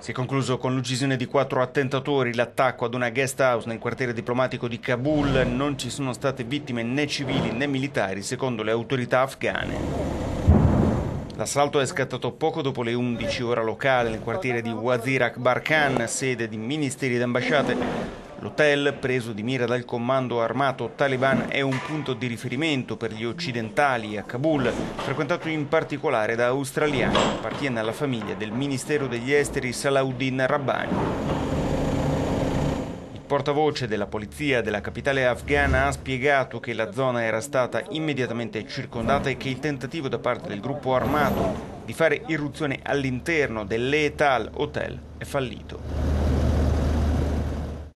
Si è concluso con l'uccisione di quattro attentatori, l'attacco ad una guest house nel quartiere diplomatico di Kabul. Non ci sono state vittime né civili né militari, secondo le autorità afghane. L'assalto è scattato poco dopo le 11 ora locale nel quartiere di Wazir Akbar Khan, sede di ministeri ed ambasciate. L'hotel, preso di mira dal comando armato taliban, è un punto di riferimento per gli occidentali a Kabul, frequentato in particolare da australiani. Appartiene alla famiglia del Ministero degli Esteri Salahuddin Rabbani. Portavoce della polizia della capitale afghana ha spiegato che la zona era stata immediatamente circondata e che il tentativo da parte del gruppo armato di fare irruzione all'interno dell'Etal Hotel è fallito.